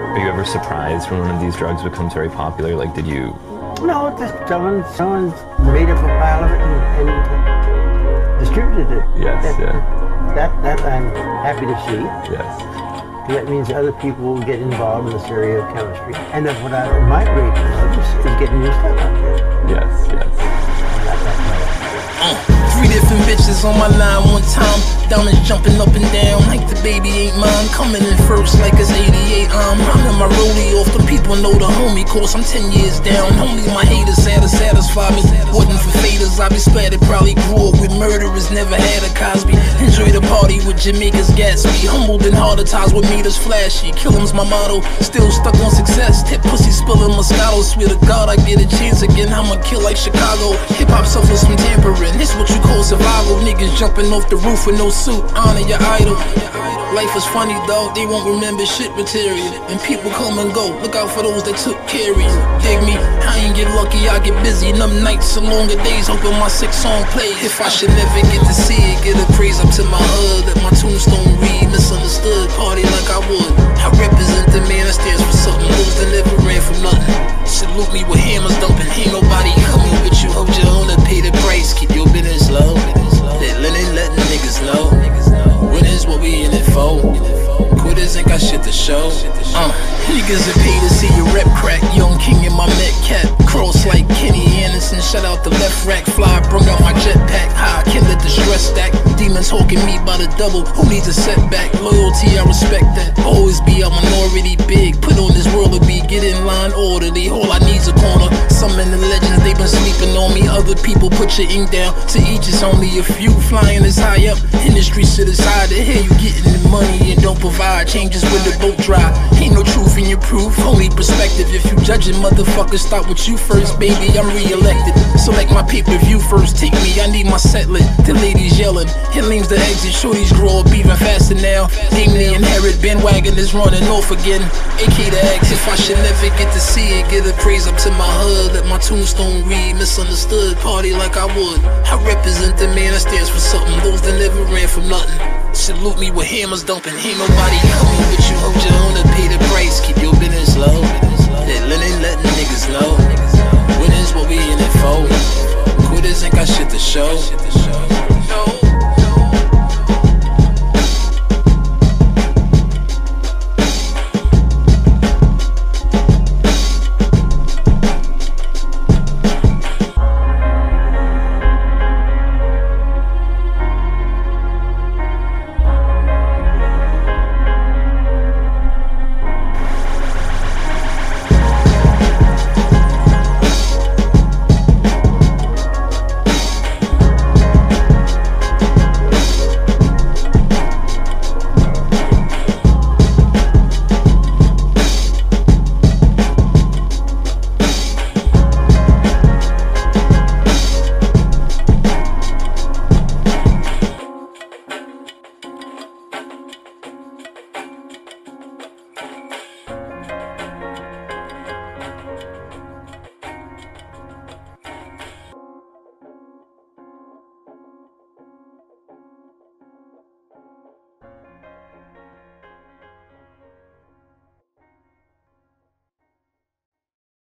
Are you ever surprised when one of these drugs becomes very popular? Like, did you? No, just someone, someone's made up a pile of it and, and distributed it. Yes, that, yeah. That, that I'm happy to see. Yes. That means other people will get involved in this area of chemistry. And that's what I, my great love is, is getting new stuff out there. Yes, yes. Uh, three different bitches on my line one time. Diamonds jumping up and down like the baby ain't mine. Coming in first like it's 88. I'm running my rollie off. The people know the homie course. I'm 10 years down. Only my haters had to satisfy me. Wasn't for faders, I be splattered. Probably grew up with murderers. Never had Jamaica's Gatsby. Humbled and harder ties with meters flashy. Kill 'em's my motto. Still stuck on success. Tip pussy spilling Moscato. Swear to God, I get a chance again. I'ma kill like Chicago. Hip hop suffers from tampering. This what you call survival. Niggas jumping off the roof with no suit. Honor your idol. Life is funny though, they won't remember shit material. And people come and go, look out for those that took care of you. Dig me, I ain't get lucky, I get busy. Numb nights and longer days, Open my six song play. If I should never get to see it, get a praise up to my hood. Let my tombstone read, misunderstood, party like I would. I represent the man that stands for something, those that never ran from nothing. Salute me with hammers dumping, ain't nobody coming with you. Hold your own and pay the price, keep your business low. Let Lennon letting niggas know. Winners what we in it for. Quitters ain't got shit to show. Uh, niggas paid Demons hawking me by the double. Who needs a setback? Loyalty, I respect that. Always be a minority big. Put on this world to be. Get in line orderly. All I need's a corner. Some in the legends, they been sleeping on me. Other people put your ink down. To each is only a few. Flying as high up. Industry sit the side. to hear you getting the money and don't provide. Changes when the boat dry. Ain't no truth in your proof, only perspective. If you judging motherfuckers, start with you first, baby. I'm re-elected. Select my pay-per-view first. Take me, I need my set lit. The ladies yelling. It means the exit shorties grow up even faster now. Deem the inherit bandwagon is running off again. AK the X, if I should never get to see it, give the praise up to my hood. Let my tombstone read, misunderstood, party like I would. I represent the man that stands for something, those that never ran from nothing. Salute me with hammers dumping, ain't nobody coming with you. Hold your own and pay the price, keep your business low. That linen letting niggas know. Winning's what we in it for. Quitters ain't got shit to show.